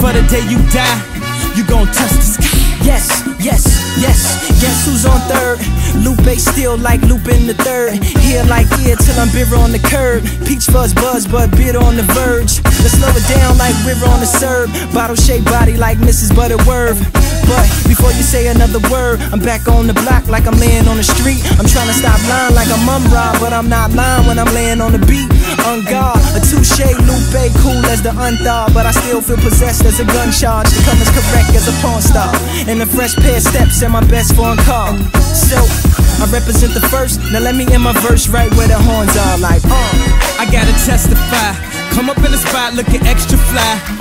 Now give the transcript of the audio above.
for the day you die, you gon' touch the sky. Yes, yes, yes. Guess who's on third? Lupe still like Lupe in the third. Here like here till I'm bitter on the curb. Peach fuzz buzz, but bitter on the verge. Let's slow it down like river on the serve. Bottle shaped body like Mrs. Butterworth. But before you say another word, I'm back on the block like I'm laying on the street. I'm trying to stop lying like I'm Mumm-Ra, but I'm not lying when I'm laying on the beat. On guard, a touche, Lupe, cool as the unthawed, but I still feel possessed as a gun charge. To come as correct as a pawn star. And a fresh pair of steps and my best phone call. So, I represent the first. Now let me end my verse right where the horns are like, uh. I gotta testify. Come up in the spot looking extra fly.